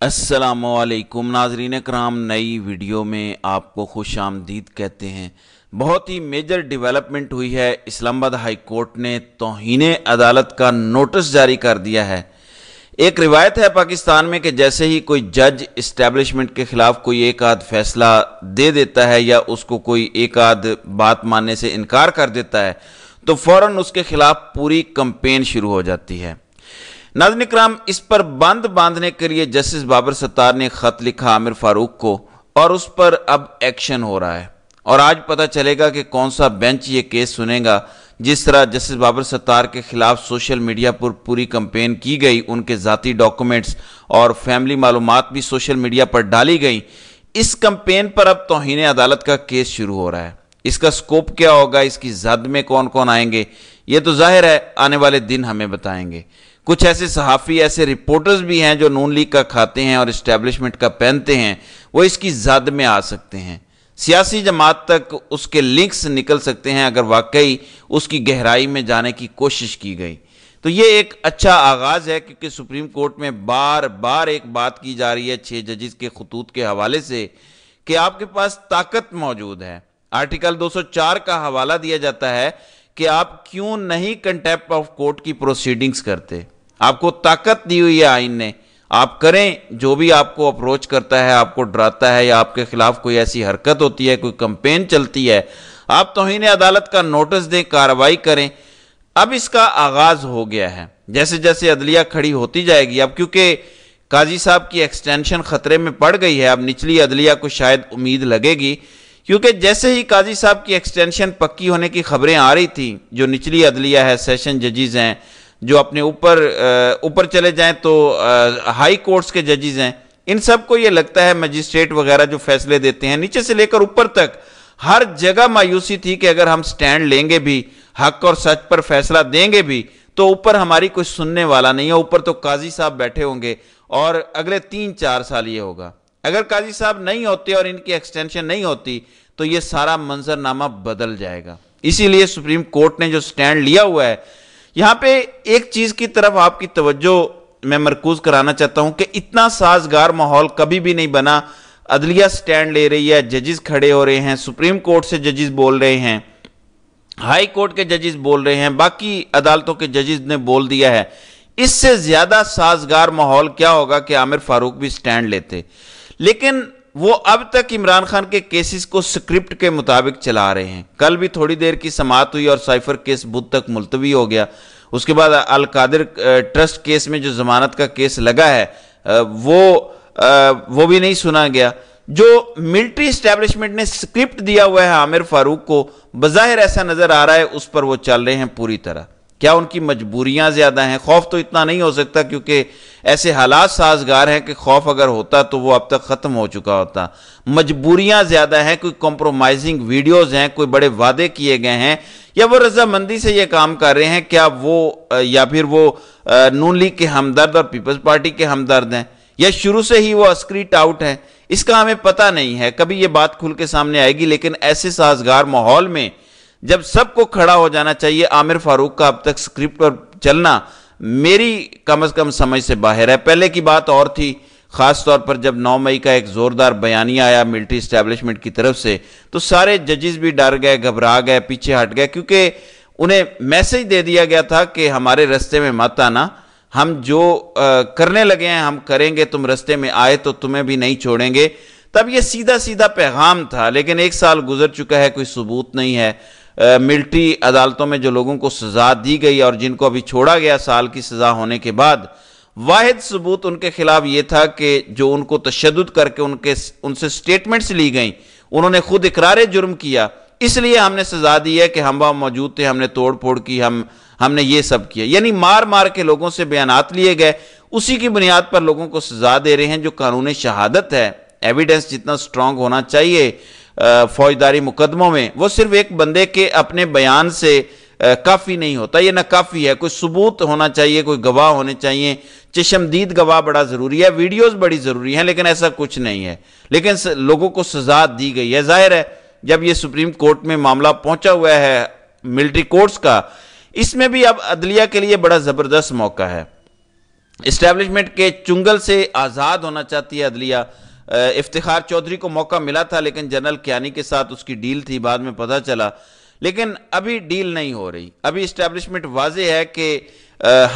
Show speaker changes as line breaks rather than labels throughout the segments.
السلام علیکم ناظرین کرام، نئی ویڈیو میں آپ کو خوش آمدید کہتے ہیں۔ بہت ہی میجر ڈیولپمنٹ ہوئی ہے۔ اسلام آباد ہائی کورٹ نے توہین عدالت کا نوٹس جاری کر دیا ہے۔ ایک روایت ہے پاکستان میں کہ جیسے ہی کوئی جج اسٹیبلشمنٹ کے خلاف کوئی ایک آدھ فیصلہ دے دیتا ہے یا اس کو کوئی ایک آدھ بات ماننے سے انکار کر دیتا ہے، تو فوراً اس کے خلاف پوری کمپین شروع ہو جاتی ہے۔ ناظرین اکرام اس پر بند باندھنے کے لیے جسٹس بابر ستار نے خط لکھا عامر فاروق کو اور اس پر اب ایکشن ہو رہا ہے۔ اور آج پتہ چلے گا کہ کون سا بینچ یہ کیس سنے گا۔ جس طرح جسٹس بابر ستار کے خلاف سوشل میڈیا پر پوری کمپین کی گئی، ان کے ذاتی ڈاکومنٹس اور فیملی معلومات بھی سوشل میڈیا پر ڈالی گئی اس کمپین پر اب توہین عدالت کا کیس شروع ہو رہا ہے۔ اس کا سکوپ کیا ہوگا؟ اس کی زد میں کون کون آئیں گے؟ یہ تو ظاہر ہے، آنے والے دن ہمیں بتائیں گے۔ کچھ ایسے صحافی، ایسے رپورٹرز بھی ہیں جو نون لیگ کا کھاتے ہیں اور اسٹیبلشمنٹ کا پہنتے ہیں، وہ اس کی زد میں آ سکتے ہیں۔ سیاسی جماعت تک اس کے لنکس نکل سکتے ہیں اگر واقعی اس کی گہرائی میں جانے کی کوشش کی گئی۔ تو یہ ایک اچھا آغاز ہے، کیونکہ سپریم کورٹ میں بار بار ایک بات کی جا رہی ہے چھ ججز کے خطوط کے حوالے سے کہ آپ کے پاس طاقت موجود ہے۔ آرٹیکل دو سو چار کا حوالہ دیا جاتا ہے کہ آپ کیوں نہیں کنٹیپ آف کورٹ کی پروسیڈنگز کرتے۔ آپ کو طاقت دی ہوئی ہے آئین نے۔ آپ کریں جو بھی آپ کو اپروچ کرتا ہے، آپ کو ڈراتا ہے یا آپ کے خلاف کوئی ایسی حرکت ہوتی ہے، کوئی کمپین چلتی ہے، آپ توہین عدالت کا نوٹس دیں کاروائی کریں۔ اب اس کا آغاز ہو گیا ہے۔ جیسے جیسے عدلیہ کھڑی ہوتی جائے گی، اب کیونکہ قاضی صاحب کی ایکسٹینشن خطرے میں پڑ گئی ہے، اب نچلی عدلیہ کو شاید امید لگے گی۔ کیونکہ جیسے ہی قاضی صاحب کی ایکسٹینشن پکی ہونے کی خبریں آ رہی تھیں، جو نچلی عدلیہ ہے سیشن ججیز ہیں جو اپنے اوپر اوپر چلے جائیں تو ہائی کورٹس کے ججز ہیں۔ ان سب کو یہ لگتا ہے مجسٹریٹ وغیرہ جو فیصلے دیتے ہیں، نیچے سے لے کر اوپر تک، ہر جگہ مایوسی تھی کہ اگر ہم سٹینڈ لیں گے بھی، حق اور سچ پر فیصلہ دیں گے بھی، تو اوپر ہماری کوئی سننے والا نہیں ہے۔ اوپر تو قاضی صاحب بیٹھے ہوں گے اور اگلے تین چار سال یہ ہوگا۔ اگر قاضی صاحب نہیں ہوتے اور ان کی ایکسٹینشن نہیں ہوتی، تو یہ سارا منظر نامہ بدل جائے گا۔ اسی لیے سپریم کورٹ نے جو سٹینڈ لیا ہوا ہے یہاں پہ ایک چیز کی طرف آپ کی توجہ میں مرکوز کرانا چاہتا ہوں کہ اتنا سازگار ماحول کبھی بھی نہیں بنا۔ عدلیہ سٹینڈ لے رہی ہے، ججز کھڑے ہو رہے ہیں، سپریم کورٹ سے ججز بول رہے ہیں۔ ہائی کورٹ کے ججز بول رہے ہیں، باقی عدالتوں کے ججز نے بول دیا ہے۔ اس سے زیادہ سازگار ماحول کیا ہوگا کہ عامر فاروق بھی سٹینڈ لیتے۔ لیکن وہ اب تک عمران خان کے کیسز کو سکرپٹ کے مطابق چلا رہے ہیں۔ کل بھی تھوڑی دیر کی سماعت ہوئی اور سائفر کیس بدھ تک ملتوی ہو گیا۔ اس کے بعد القادر ٹرسٹ کیس میں جو ضمانت کا کیس لگا ہے وہ وہ بھی نہیں سنا گیا۔ جو ملٹری اسٹیبلشمنٹ نے سکرپٹ دیا ہوا ہے عامر فاروق کو، بظاہر ایسا نظر آ رہا ہے، اس پر وہ چل رہے ہیں پوری طرح۔ کیا ان کی مجبوریاں زیادہ ہیں؟ خوف تو اتنا نہیں ہو سکتا کیونکہ ایسے حالات سازگار ہیں کہ خوف اگر ہوتا تو وہ اب تک ختم ہو چکا ہوتا۔ مجبوریاں زیادہ ہیں، کوئی کمپرومائزنگ ویڈیوز ہیں، کوئی بڑے وعدے کیے گئے ہیں یا وہ رضامندی سے یہ کام کر رہے ہیں، کیا وہ، یا پھر وہ نون لیگ کے ہمدرد اور پیپلز پارٹی کے ہمدرد ہیں؟ یا شروع سے ہی وہ اسکریٹ آؤٹ ہیں؟ اس کا ہمیں پتہ نہیں ہے۔ کبھی یہ بات کھل کے سامنے آئے گی، لیکن ایسے سازگار ماحول میں جب سب کو کھڑا ہو جانا چاہیے، عامر فاروق کا اب تک سکرپٹ پر چلنا میری کم از کم سمجھ سے باہر ہے۔ پہلے کی بات اور تھی، خاص طور پر جب نو مئی کا ایک زوردار بیانیہ آیا ملٹری اسٹیبلشمنٹ کی طرف سے، تو سارے ججز بھی ڈر گئے، گھبرا گئے، پیچھے ہٹ گئے، کیونکہ انہیں میسج دے دیا گیا تھا کہ ہمارے رستے میں مت آنا۔ ہم جو کرنے لگے ہیں، ہم کریں گے، تم رستے میں آئے تو تمہیں بھی نہیں چھوڑیں گے۔ تب یہ سیدھا سیدھا پیغام تھا، لیکن ایک سال گزر چکا ہے، کوئی ثبوت نہیں ہے۔ ملٹری عدالتوں میں جو لوگوں کو سزا دی گئی اور جن کو ابھی چھوڑا گیا سال کی سزا ہونے کے بعد، واحد ثبوت ان کے خلاف یہ تھا کہ جو ان کو تشدد کر کے ان کے ان سے سٹیٹمنٹس لی گئیں، انہوں نے خود اقرار جرم کیا۔ اس لیے ہم نے سزا دی ہے کہ ہم وہاں موجود تھے، ہم نے توڑ پھوڑ کی، ہم ہم نے یہ سب کیا۔ یعنی مار مار کے لوگوں سے بیانات لیے گئے۔ اسی کی بنیاد پر لوگوں کو سزا دے رہے ہیں، جو قانون شہادت ہے۔ ایویڈنس جتنا سٹرونگ ہونا چاہیے۔ فوجداری مقدموں میں، وہ صرف ایک بندے کے اپنے بیان سے کافی نہیں ہوتا۔ یہ نہ کافی ہے، کوئی ثبوت ہونا چاہیے، کوئی گواہ ہونے چاہیے۔ چشمدید گواہ بڑا ضروری ہے، ویڈیوز بڑی ضروری ہیں، لیکن ایسا کچھ نہیں ہے۔ لیکن لوگوں کو سزا دی گئی ہے۔ ظاہر ہے، جب یہ سپریم کورٹ میں معاملہ پہنچا ہوا ہے ملٹری کورٹس کا، اس میں بھی اب عدلیہ کے لیے بڑا زبردست موقع ہے۔ اسٹیبلشمنٹ کے چنگل سے آزاد ہونا چاہتی ہے عدلیہ۔ افتخار چودھری کو موقع ملا تھا، لیکن جنرل کیانی کے ساتھ اس کی ڈیل تھی، بعد میں پتہ چلا۔ لیکن ابھی ڈیل نہیں ہو رہی۔ ابھی اسٹیبلشمنٹ واضح ہے کہ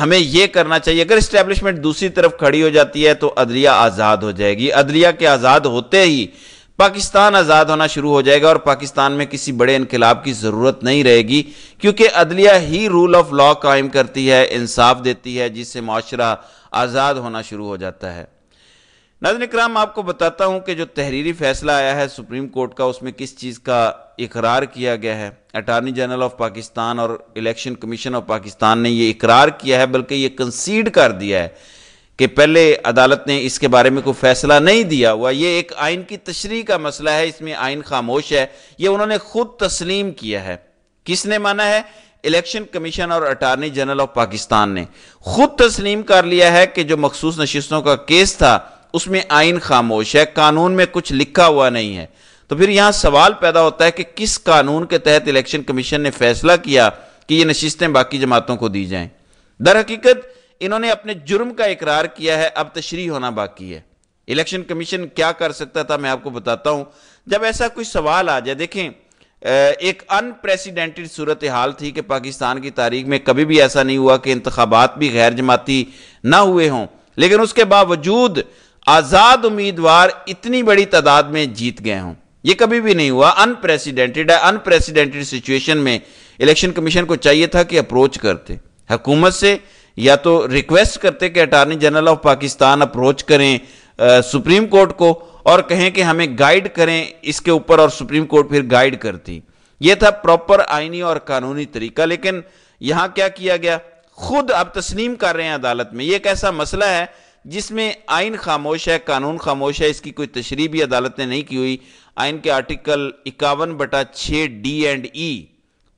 ہمیں یہ کرنا چاہیے، اگر اسٹیبلشمنٹ دوسری طرف کھڑی ہو جاتی ہے تو عدلیہ آزاد ہو جائے گی۔ عدلیہ کے آزاد ہوتے ہی پاکستان آزاد ہونا شروع ہو جائے گا اور پاکستان میں کسی بڑے انقلاب کی ضرورت نہیں رہے گی، کیونکہ عدلیہ ہی رول آف لا قائم کرتی ہے، انصاف دیتی ہے، جس سے معاشرہ آزاد ہونا شروع ہو جاتا ہے۔ ناظرین اکرام آپ کو بتاتا ہوں کہ جو تحریری فیصلہ آیا ہے سپریم کورٹ کا، اس میں کس چیز کا اقرار کیا گیا ہے؟ اٹارنی جنرل آف پاکستان اور الیکشن کمیشن آف پاکستان نے یہ اقرار کیا ہے، بلکہ یہ کنسیڈ کر دیا ہے کہ پہلے عدالت نے اس کے بارے میں کوئی فیصلہ نہیں دیا۔ ہوا یہ ایک آئین کی تشریح کا مسئلہ ہے، اس میں آئین خاموش ہے۔ یہ انہوں نے خود تسلیم کیا ہے۔ کس نے مانا ہے؟ الیکشن کمیشن اور اٹارنی جنرل آف پاکستان نے۔ خود تسلیم کر لیا ہے کہ جو مخصوص نشستوں کا کیس تھا اس میں آئین خاموش ہے، قانون میں کچھ لکھا ہوا نہیں ہے۔ تو پھر یہاں سوال پیدا ہوتا ہے کہ کس قانون کے تحت الیکشن کمیشن نے فیصلہ کیا کہ یہ نشستیں باقی جماعتوں کو دی جائیں۔ در حقیقت، انہوں نے اپنے جرم کا اقرار کیا ہے، اب تشریح ہونا باقی ہے۔ الیکشن کمیشن کیا کر سکتا تھا میں آپ کو بتاتا ہوں۔ جب ایسا کوئی سوال آ جائے، دیکھیں ایک ان پریسیڈنٹڈ صورتحال تھی کہ پاکستان کی تاریخ میں کبھی بھی ایسا نہیں ہوا کہ انتخابات بھی غیر جماعتی نہ ہوئے ہوں۔ لیکن اس کے باوجود آزاد امیدوار اتنی بڑی تعداد میں جیت گئے ہوں۔ یہ کبھی بھی نہیں ہوا۔ ان پریسیڈنٹڈ ہے۔ ان پریسیڈنٹڈ سچویشن میں الیکشن کمیشن کو چاہیے تھا کہ اپروچ کرتے۔ حکومت سے یا تو ریکویسٹ کرتے کہ attorney general of Pakistan approach کریں سپریم کورٹ کو اور کہیں کہ ہمیں گائیڈ کریں اس کے اوپر اور سپریم کورٹ پھر گائیڈ کرتی۔ یہ تھا پراپر آئینی اور قانونی طریقہ۔ لیکن یہاں کیا کیا گیا؟ خود اب تسلیم کر رہے ہیں عدالت میں۔ یہ ایک ایسا مسئلہ ہے جس میں آئین خاموش ہے، قانون خاموش ہے، اس کی کوئی تشریح بھی عدالت نے نہیں کی ہوئی۔ آئین کے آرٹیکل اکاون بٹا چھ ڈی اینڈ ای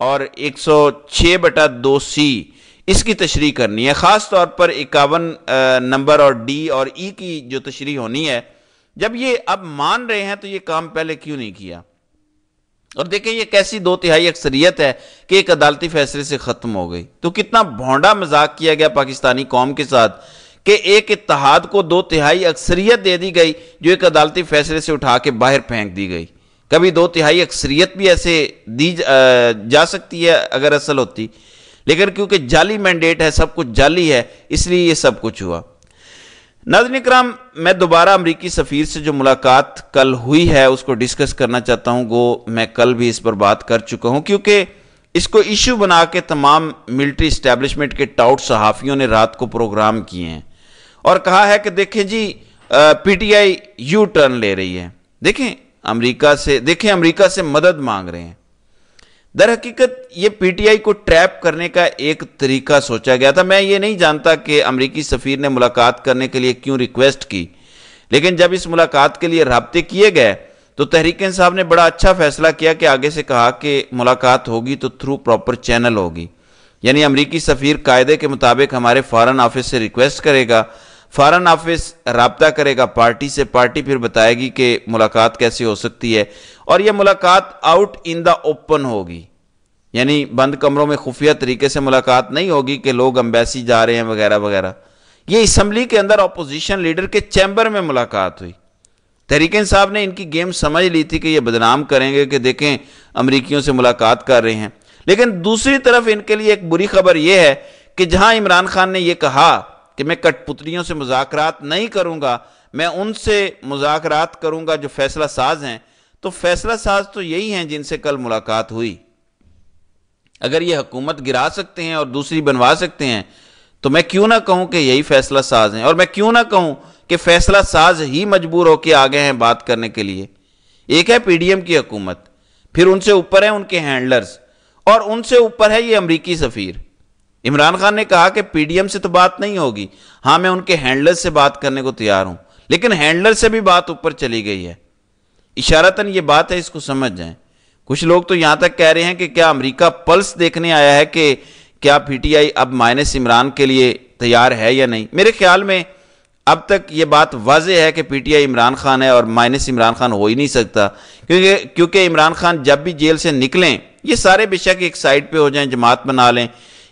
اور ایک سو چھ بٹا دو سی اس کی تشریح کرنی ہے۔ خاص طور پر اکاون نمبر اور ڈی اور ای کی جو تشریح ہونی ہے۔ جب یہ اب مان رہے ہیں تو یہ کام پہلے کیوں نہیں کیا؟ اور دیکھیں یہ کیسی دو تہائی اکثریت ہے کہ ایک عدالتی فیصلے سے ختم ہو گئی۔ تو کتنا بھونڈا مذاق کیا گیا پاکستانی قوم کے ساتھ کہ ایک اتحاد کو دو تہائی اکثریت دے دی گئی، جو ایک عدالتی فیصلے سے اٹھا کے باہر پھینک دی گئی۔ کبھی دو تہائی اکثریت بھی ایسے دی جا سکتی ہے اگر اصل ہوتی۔ لیکن کیونکہ جعلی مینڈیٹ ہے، سب کچھ جعلی ہے، اس لیے یہ سب کچھ ہوا۔ ناظرین اکرام، میں دوبارہ امریکی سفیر سے جو ملاقات کل ہوئی ہے، اس کو ڈسکس کرنا چاہتا ہوں گو میں کل بھی اس پر بات کر چکا ہوں۔ کیونکہ اس کو ایشو بنا کے تمام ملٹری اسٹیبلشمنٹ کے ٹاؤٹ صحافیوں نے رات کو پروگرام کیے ہیں۔ اور کہا ہے کہ دیکھیں جی P T I U turn لے رہی ہے۔ دیکھیں، امریکہ سے، دیکھیں امریکہ سے مدد مانگ رہے ہیں۔ در حقیقت یہ پی ٹی آئی کو ٹریپ کرنے کا ایک طریقہ سوچا گیا تھا۔ میں یہ نہیں جانتا کہ امریکی سفیر نے ملاقات کرنے کے لیے کیوں ریکویسٹ کی۔ لیکن جب اس ملاقات کے لیے رابطے کیے گئے، تو تحریک صاحب نے بڑا اچھا فیصلہ کیا کہ آگے سے کہا کہ ملاقات ہوگی تو تھرو پراپر چینل ہوگی۔ یعنی امریکی سفیر قاعدے کے مطابق ہمارے فارن آفس سے ریکویسٹ کرے گا۔ فارن آفس رابطہ کرے گا پارٹی سے، پارٹی پھر بتائے گی کہ ملاقات کیسے ہو سکتی ہے اور یہ ملاقات آؤٹ ان دا اوپن ہوگی۔ یعنی بند کمروں میں خفیہ طریقے سے ملاقات نہیں ہوگی کہ لوگ امبیسی جا رہے ہیں وغیرہ وغیرہ۔ یہ اسمبلی کے اندر اپوزیشن لیڈر کے چیمبر میں ملاقات ہوئی۔ تحریک صاحب نے ان کی گیم سمجھ لی تھی کہ یہ بدنام کریں گے کہ دیکھیں امریکیوں سے ملاقات کر رہے ہیں۔ لیکن دوسری طرف ان کے لیے ایک بری خبر یہ ہے کہ جہاں عمران خان نے یہ کہا کہ میں کٹ پتریوں سے مذاکرات نہیں کروں گا، میں ان سے مذاکرات کروں گا جو فیصلہ ساز ہیں۔ تو فیصلہ ساز تو یہی ہیں جن سے کل ملاقات ہوئی۔ اگر یہ حکومت گرا سکتے ہیں اور دوسری بنوا سکتے ہیں، تو میں کیوں نہ کہوں کہ یہی فیصلہ ساز ہیں۔ اور میں کیوں نہ کہوں کہ فیصلہ ساز ہی مجبور ہو کے آگے ہیں بات کرنے کے لیے۔ ایک ہے پی ڈی ایم کی حکومت، پھر ان سے اوپر ہیں ان کے ہینڈلرز، اور ان سے اوپر ہے یہ امریکی سفیر۔ عمران خان نے کہا کہ پی ڈی ایم سے تو بات نہیں ہوگی۔ ہاں میں ان کے ہینڈلر سے بات کرنے کو تیار ہوں، لیکن ہینڈلر سے بھی بات اوپر چلی گئی ہے۔ اشارتاً یہ بات ہے، اس کو سمجھ جائیں۔ کچھ لوگ تو یہاں تک کہہ رہے ہیں کہ کیا امریکہ پلس دیکھنے آیا ہے کہ کیا پی ٹی آئی اب مائنس عمران کے لیے تیار ہے یا نہیں؟ میرے خیال میں اب تک یہ بات واضح ہے کہ P T I Imran Khan ہے اور مائنس عمران خان ہو ہی نہیں سکتا۔ کیونکہ کیونکہ عمران خان جب بھی جیل سے نکلیں، یہ سارے بے شک ایک سائڈ پہ ہو جائیں، جماعت بنا لیں۔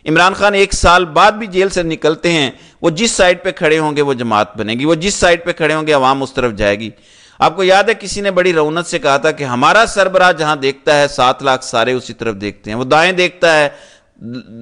عمران خان ایک سال بعد بھی جیل سے نکلتے ہیں، وہ جس سائڈ پہ کھڑے ہوں گے وہ جماعت بنے گی، وہ جس سائڈ پہ کھڑے ہوں گے عوام اس طرف جائے گی۔ آپ کو یاد ہے، کسی نے بڑی رونت سے کہا تھا کہ ہمارا سربراہ جہاں دیکھتا ہے، سات لاکھ سارے اسی طرف دیکھتے ہیں۔ وہ دائیں دیکھتا ہے،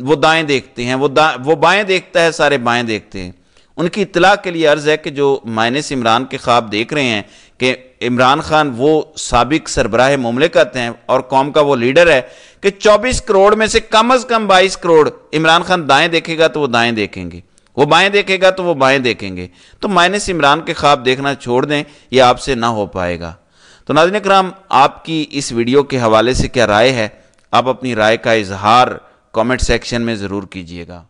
وہ دائیں دیکھتے ہیں، وہ وہ بائیں دیکھتا ہے، سارے بائیں دیکھتے ہیں۔ ان کی اطلاع کے لیے عرض ہے کہ جو مائنس عمران کے خواب دیکھ رہے ہیں کہ عمران خان وہ سابق سربراہ مملکت ہیں اور قوم کا وہ لیڈر ہے کہ چوبیس کروڑ میں سے کم از کم بائیس کروڑ عمران خان دائیں دیکھے گا تو وہ دائیں دیکھیں گے۔ وہ بائیں دیکھے گا تو وہ بائیں دیکھیں گے۔ تو مائنس عمران کے خواب دیکھنا چھوڑ دیں، یہ آپ سے نہ ہو پائے گا۔ تو ناظرین کرام آپ کی اس ویڈیو کے حوالے سے کیا رائے ہے؟ آپ اپنی رائے کا اظہار کامنٹ سیکشن میں ضرور کیجیے گا۔